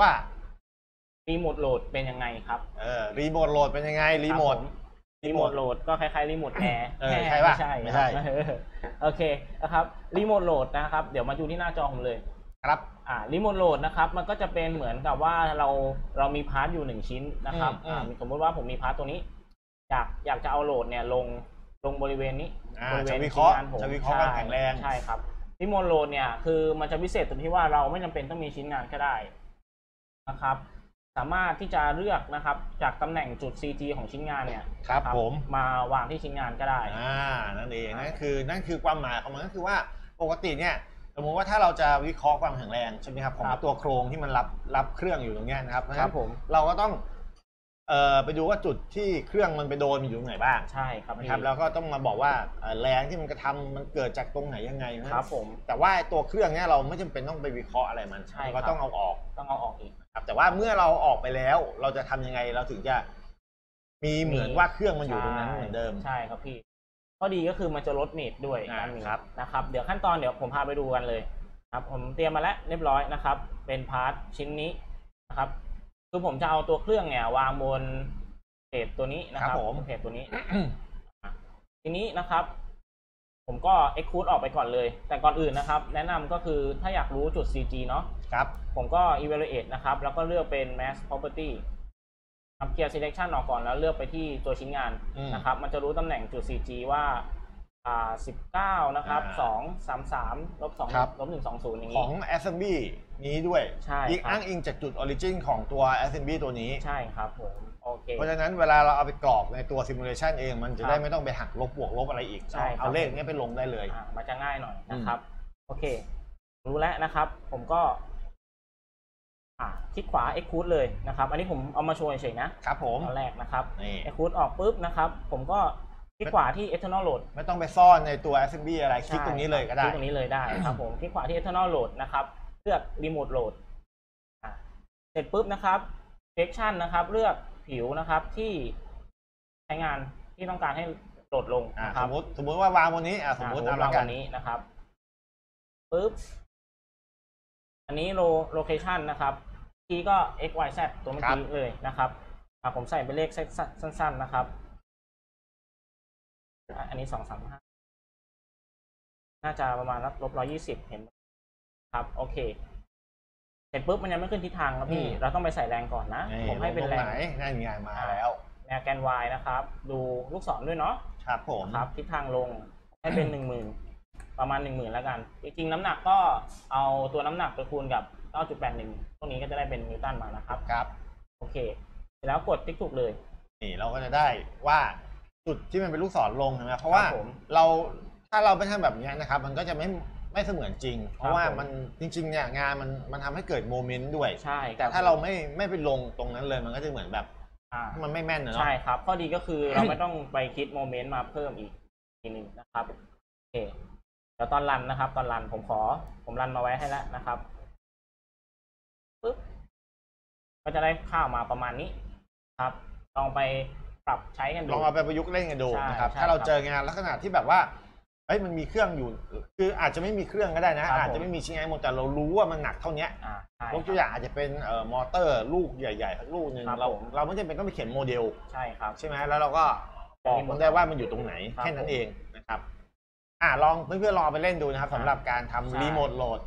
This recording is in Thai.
ว่า remote load เป็นยังไงครับเออ remote load เป็นยังไงรีโมทครับผม remote load ก็คล้ายๆรีโมทแอร์เออใช่ปะไม่ใช่ไม่ใช่ ครับเออโอเคนะครับ remote load นะครับ เดี๋ยวมาดูที่หน้าจอผมเลย ครับ อ่า remote load นะครับมันก็จะเป็นเหมือนกับว่าเราเรามี part อยู่หนึ่งชิ้นนะครับอืมอืมอ่าสมมติว่าผมมี part ตัวนี้ อยากอยากจะเอา load เนี่ยลงลงบริเวณนี้อ่าบริเวณ จะวิเคราะห์ชิ้นงานผมจะวิเคราะห์ความแข็งแรงใช่ครับรีโมทโหลดเนี่ยคือมันจะพิเศษตรงที่ว่าเราไม่จำเป็นต้องมีชิ้นงานก็ได้ นะครับ สามารถที่จะเลือกนะครับจากตำแหน่งจุด CG ของชิ้นงานเนี่ยครับผม มาวางที่ชิ้นงานก็ได้ อ่านั่นเองนั่นคือนั่นคือความหมายของมันก็คือว่าปกติเนี่ยสมมติว่าถ้าเราจะวิเคราะห์ความแข็งแรงใช่ไหมครับของครับตัวโครงที่มันรับรับเครื่องอยู่ตรงเนี้ยนะครับครับผม เราก็ต้องเอ่อไปดูว่าจุดที่เครื่องมันไปโดนมันอยู่ตรงไหนบ้างใช่ครับนะครับพี่แล้วก็ต้องมาบอกว่าเอ่อแรงที่มันกระทำมันเกิดจากตรงไหนยังไงนะครับผม แต่ว่าไอ้ตัวเครื่องเนี้ยเราไม่จำเป็นต้องไปวิเคราะห์อะไรมันใช่เราก็ครับต้องเอาออก ต้องเอาออกอีก ครับแต่ว่าเมื่อเราออกไปแล้ว เราจะทำยังไงเราถึงจะมีเหมือนว่าเครื่องมันอยู่ตรงนั้นเหมือนเดิม ใช่ครับพี่ข้อดีก็คือมันจะลด mesh ด้วยอ่าการมีครับ นะครับ เดี๋ยวขั้นตอนเดี๋ยวผมพาไปดูกันเลยครับ ผมเตรียมมาแล้วเรียบร้อยนะครับ เป็น part ชิ้นนี้นะครับ คือผมจะเอาตัวเครื่องเนี่ยวางบนเพจตัวนี้นะครับครับผม เพจตัวนี้ ทีนี้นะครับ ผมก็ exclude ออกไปก่อนเลย แต่ก่อนอื่นนะครับ แนะนำก็คือถ้าอยากรู้จุด CG เนาะครับ ผมก็ evaluate นะครับ แล้วก็เลือกเป็น mass property ครับ clear selection ออกก่อนแล้วเลือกไปที่ตัวชิ้นงานอืมนะครับ มันจะรู้ตำแหน่งจุด CG ว่าอ่า19 นะครับอ่า2 3 3ลบ2ครับลบ1 2 0 อย่างขอนี้ง assembly นี้ด้วยใช่อีกครับ อ้างอิงจากจุด origin ของตัว assembly ตัวนี้ ใช่ครับผม โอเค เพราะฉะนั้นเวลาเราเอาไปกรอกในตัว simulation เองมันจะครับได้ไม่ต้องไปหักลบบวกลบอะไรอีก ใช่ครับ เอาเลขนี้ไปลงได้เลย อ่ามันจะง่ายหน่อยนะครับ โอเค รู้แล้วนะครับ ผมก็ อ่าคลิกขวา exclude เลยนะครับ อันนี้ผมเอามาโชว์เฉยๆนะครับผม ตอนแรกนะครับ นี่ exclude ออกปุ๊บนะครับ ผมก็คลิกขวาที่ external load ไม่ต้องไปซ่อนในตัว assembly อะไร คลิกตรงนี้เลยก็ได้ คลิกตรงนี้เลยได้ครับผม คลิกขวาที่ external load นะครับ เลือก remote load อะเสร็จปุ๊บนะครับ section นะครับ เลือก ผิวนะครับที่ใช้งานที่ต้องการให้โหลดลงอ่านะคสรับมมติสมมติว่าวางบนนี้อ่าสมมติอะเอาละวางกัวันนนี้นะครับปุ๊บอันนี้ low location นะครับทีก็ x y z ตัวเมื่อกี้เลยนะครับอะผมใส่เป็นเลขสั้นๆนะครับอะอันนี้สองสามห้าน่าจะประมาณลบร้อยยี่สิบเห็นไหมครับ โอเคเส ร็จปุ๊บมันยังไม่ขึ้นทิศทางครับพี่เราต้องไปใส่แรงก่อนนะ นี่ผมให้เป็นลงแรตรงงไหนนั่นไงมาแล้ว แนวแกน y นะครับ ดูลูกศรด้วยเนาะครับผมครับทิศทางลงให้เป็นหนึ่งหมื่นประมาณหนึ่งหมื่นแล้วกัน จริงๆ น้ำหนักก็เอาตัวน้ำหนักไปคูณกับ 9.81ตรงนี้ก็จะได้เป็นนิวตันมานะครับ ครับ โอเคเสร็จแล้วกดติ๊กถูกเลย นี่เราก็จะได้ว่าจุดที่มันเป็นลูกศรลงนะเพราะว่าครับผม เราถ้าเราไม่ทำแบบนี้นะครับ มันก็จะไม่ ไม่เสมือนจริง เพราะว่าผม มันจริงๆเนี่ยงานมันมันทำให้เกิดโมเมนต์ด้วย ใช่แต่ถ้าเราไม่ไม่ไปลงตรงนั้นเลยมันก็จะเหมือนแบบอ่ามันไม่แม่นนะเนาะ ใช่ครับ ข้อดีก็คือเราไม่ต้องไปคิดโมเมนต์มาเพิ่มอีกทีหนึ่งนะครับโอเคเดี๋ยวตอน run นะครับ ตอน run ผมขอ ผม run มาไว้ให้แล้วนะครับปึ๊บก็จะได้ค่ามาประมาณนี้ครับ ลองไปปรับใช้กันดู ลองเอาไปประยุกต์เล่นกันดูใช่นะครับ ใช่ถ้าเราครับ เจองานลักษณะที่แบบว่า เอ้ยมันมีเครื่องอยู่ คืออาจจะไม่มีเครื่องก็ได้นะ ครับอาจจะไม่มีชิ้นงานหมดแต่เรารู้ว่ามันหนักเท่าเนี้ยอ่าใช่ ยกตัวอย่างอาจจะเป็นเอ่อมอเตอร์ลูกใหญ่ๆสักลูกหนึ่งครับเราผม เราไม่จำเป็นต้องไปเขียนโมเดลใช่ครับ ใช่ไหมแล้วเราก็บอกมันได้ว่ามันอยู่ตรงไหนครับแค่นั้นเองนะครับ อ่าลองเพื่อนๆลองเอาไปเล่นดูนะครับสำหรับการทำใช่ remote load